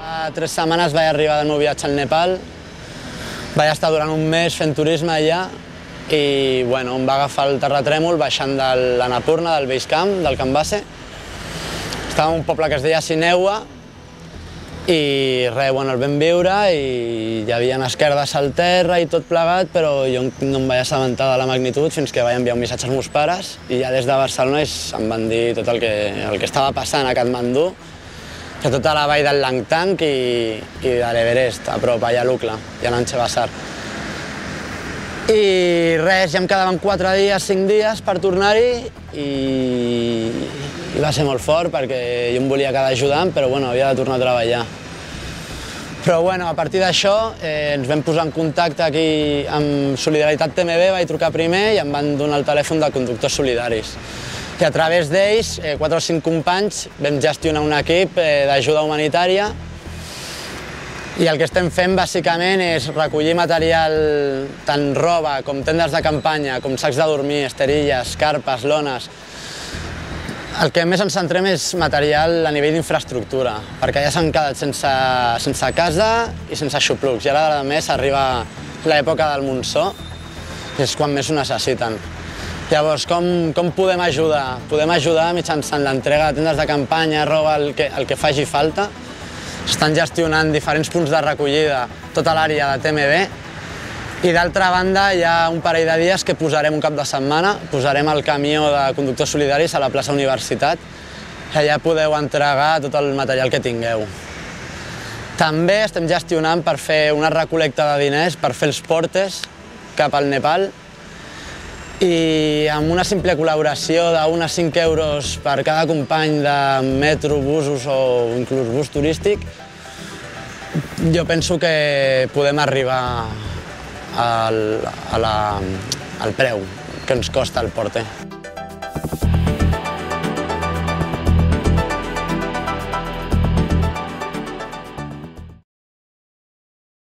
Fa tres setmanes vaig arribar del meu viatge al Nepal. Vaig estar durant un mes fent turisme allà i bueno, em va agafar el terratrèmol baixant de l'Anapurna, del Base Camp, del Camp Base. Estava en un poble que es deia Sineua i res, bueno, el vam viure i hi havia esquerdes al terra i tot plegat, però jo no em vaig assabentar de la magnitud fins que vaig enviar un missatge als meus pares i ja des de Barcelona em van dir tot el que, el que estava passant a Katmandú, de tota la vall del Langtang i, i de l'Everest, a prop, allà a l'Ucla, i a l'Anxe Bassar. I res, ja em quedaven quatre dies, cinc dies per tornar-hi i, i va ser molt fort perquè jo em volia quedar ajudant, però bueno, havia de tornar a treballar. Però bueno, a partir d'això eh, ens vam posar en contacte aquí amb Solidaritat TMB, vaig trucar primer i em van donar el telèfon de conductors solidaris. I a través d'ells, eh, quatre o cinc companys, vam gestionar un equip eh, d'ajuda humanitària i el que estem fent bàsicament és recollir material, tant roba com tendes de campanya, com sacs de dormir, esterilles, carpes, lones. El que més ens centrem és material a nivell d'infraestructura, perquè ja s'han quedat sense, sense casa i sense xuplucs. I ara, a més, arriba l'època del monsó, que és quan més ho necessiten. Llavors, com, com podem ajudar? Podem ajudar mitjançant l'entrega de tendes de campanya, roba, el que, el que faci falta, estan gestionant diferents punts de recollida, tota l'àrea de TMB, i d'altra banda hi ha un parell de dies que posarem un cap de setmana, posarem el camió de conductors solidaris a la plaça Universitat, allà podeu entregar tot el material que tingueu. També estem gestionant per fer una recolecta de diners, per fer els portes cap al Nepal, i amb una simple col·laboració d'una 5 euros per cada company de metro, busos o inclús bus turístic, jo penso que podem arribar al, a la, al preu que ens costa el porter.